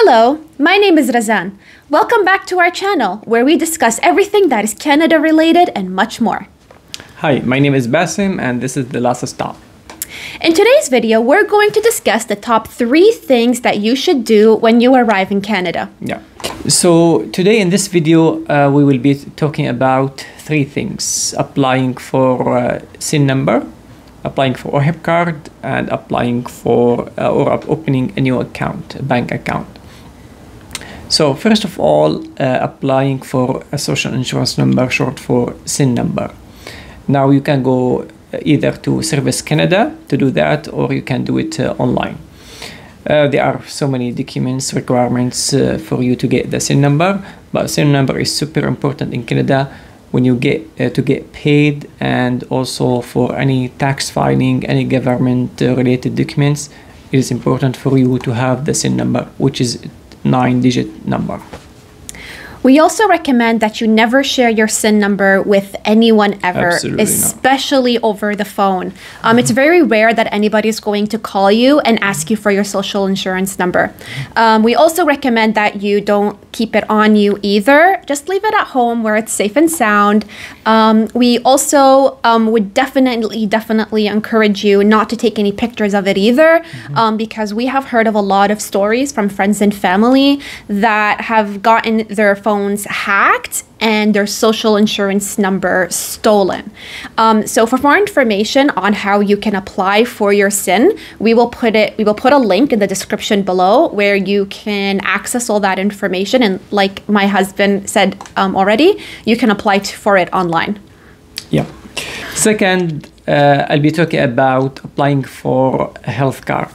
Hello, my name is Razan. Welcome back to our channel where we discuss everything that is Canada related and much more. Hi, my name is Basim and this is the last stop. In today's video, we're going to discuss the top three things that you should do when you arrive in Canada. Yeah. So today in this video, uh, we will be talking about three things: applying for uh, SIN number, applying for OHIP card, and applying for uh, or opening a new account, a bank account. So first of all, uh, applying for a social insurance number, short for SIN number. Now you can go either to Service Canada to do that, or you can do it uh, online. Uh, there are so many documents requirements uh, for you to get the SIN number, but SIN number is super important in Canada when you get uh, to get paid and also for any tax filing, any government uh, related documents. It is important for you to have the SIN number, which is nine digit number. We also recommend that you never share your SIN number with anyone ever, Absolutely not. especially over the phone. Um, It's very rare that anybody is going to call you and ask you for your social insurance number. Um, we also recommend that you don't keep it on you either. Just leave it at home where it's safe and sound. Um, we also um, would definitely, definitely encourage you not to take any pictures of it either, um, because we have heard of a lot of stories from friends and family that have gotten their phones hacked and their social insurance number stolen. Um, so for more information on how you can apply for your SIN, we will put it we will put a link in the description below where you can access all that information and like my husband said um, already, you can apply t- for it online. Yeah. Second, uh, I'll be talking about applying for a health card.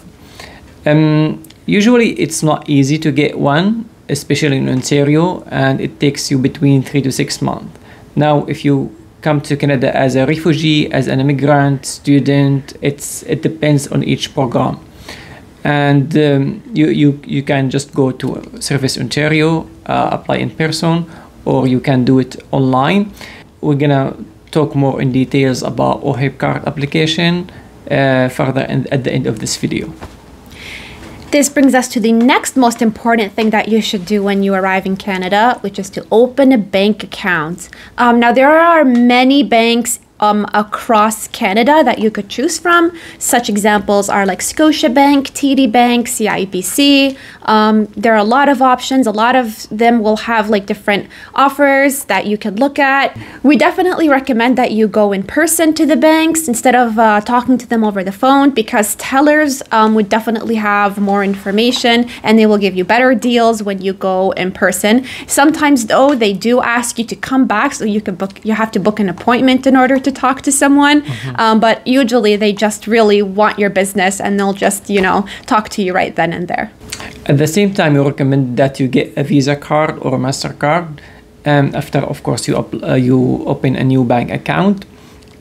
Um, usually, it's not easy to get one, especially in Ontario, and it takes you between three to six months. Now, if you come to Canada as a refugee, as an immigrant, student, it's it depends on each program, and um, you you you can just go to Service Ontario, uh, apply in person, or you can do it online. We're gonna talk more in details about OHIP card application uh, further in, at the end of this video. This brings us to the next most important thing that you should do when you arrive in Canada, which is to open a bank account. Um, now, there are many banks um, across Canada that you could choose from. Such examples are like Scotiabank, TD Bank, CIBC. Um, there are a lot of options. A lot of them will have like different offers that you can look at. We definitely recommend that you go in person to the banks instead of uh, talking to them over the phone because tellers um, would definitely have more information and they will give you better deals when you go in person. Sometimes though they do ask you to come back so you can book you have to book an appointment in order to talk to someone um, but usually they just really want your business and they'll just you know talk to you right then and there At the same time, we recommend that you get a Visa card or a Mastercard. Um, after, of course, you up, uh, you open a new bank account,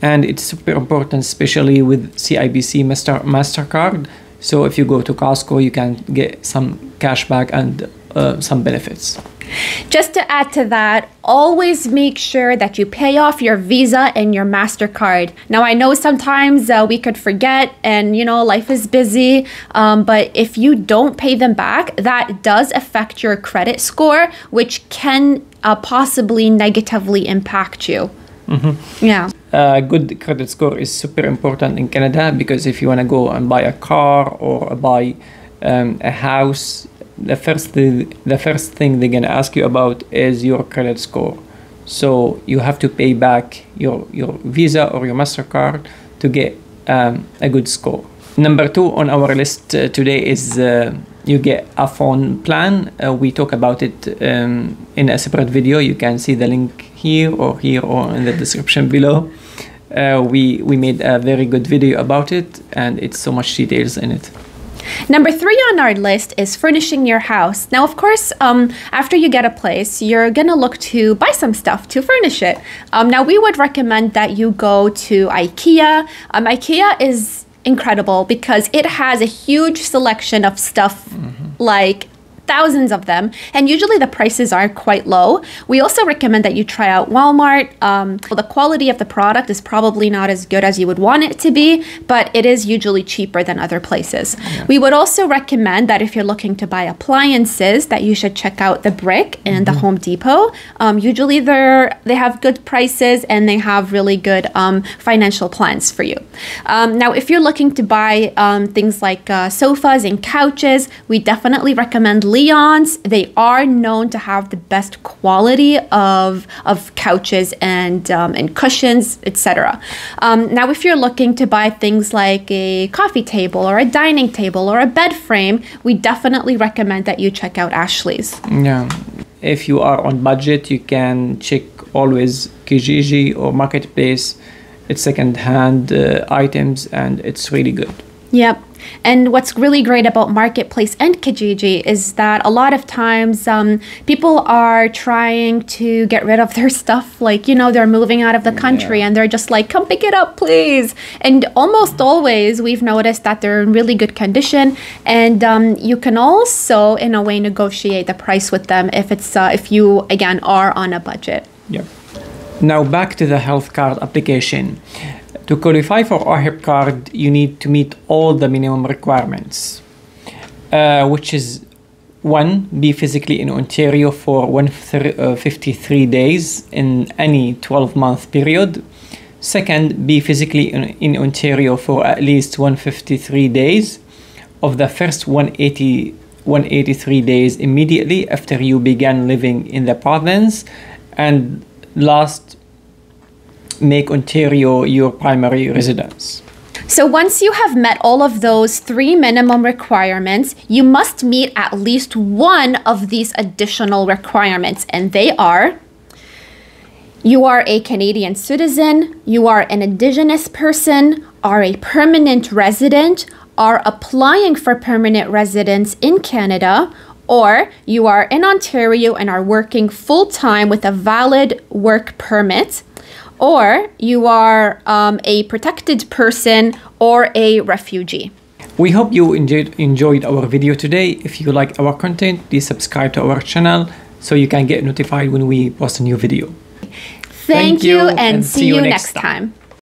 and it's super important, especially with CIBC Master Mastercard. So if you go to Costco, you can get some cashback and uh, some benefits. Just to add to that, always make sure that you pay off your Visa and your MasterCard. Now, I know sometimes uh, we could forget and, you know, life is busy, um, but if you don't pay them back, that does affect your credit score, which can uh, possibly negatively impact you. Yeah. A good credit score is super important in Canada because if you want to go and buy a car or buy um, a house, the first thing, the first thing they're gonna ask you about is your credit score. So you have to pay back your your Visa or your Mastercard to get um, a good score. Number two on our list uh, today is uh, you get a phone plan. Uh, we talk about it um, in a separate video. You can see the link here or here or in the description below. Uh, we we made a very good video about it, and it's so much details in it. Number three on our list is furnishing your house. Now, of course, um, after you get a place, you're gonna look to buy some stuff to furnish it. Um, now, we would recommend that you go to IKEA. Um, IKEA is incredible because it has a huge selection of stuff like thousands of them, and usually the prices are quite low. We also recommend that you try out Walmart. Um, the quality of the product is probably not as good as you would want it to be, but it is usually cheaper than other places. Yeah. We would also recommend that if you're looking to buy appliances, that you should check out the Brick and mm-hmm. the Home Depot. Um, usually they're they have good prices and they have really good um, financial plans for you. Um, now, if you're looking to buy um, things like uh, sofas and couches, we definitely recommend Leon's. They are known to have the best quality of of couches and um, and cushions, etc. Um, now, if you're looking to buy things like a coffee table or a dining table or a bed frame, we definitely recommend that you check out Ashley's. Yeah. If you are on budget, you can check always Kijiji or Marketplace. It's second-hand uh, items and it's really good. Yep. And what's really great about Marketplace and Kijiji is that a lot of times um, people are trying to get rid of their stuff. Like, you know, they're moving out of the country yeah. and they're just like, come pick it up, please. And almost always we've noticed that they're in really good condition. And um, you can also, in a way, negotiate the price with them if it's uh, if you, again, are on a budget. Yeah. Now back to the health card application. To qualify for OHIP card, you need to meet all the minimum requirements, uh, which is one, be physically in Ontario for 153 uh, days in any 12 month period. Second, be physically in, in, Ontario for at least 153 days of the first 180, 183 days immediately after you began living in the province. And last, make Ontario your primary residence. So once you have met all of those three minimum requirements, you must meet at least one of these additional requirements, and they are you are a Canadian citizen, you are an Indigenous person, are a permanent resident, are applying for permanent residence in Canada, or you are in Ontario and are working full time with a valid work permit or you are um, a protected person or a refugee. We hope you enjoyed, enjoyed our video today. If you like our content, please subscribe to our channel so you can get notified when we post a new video. Thank, Thank you, and, and see, see you, next time. time.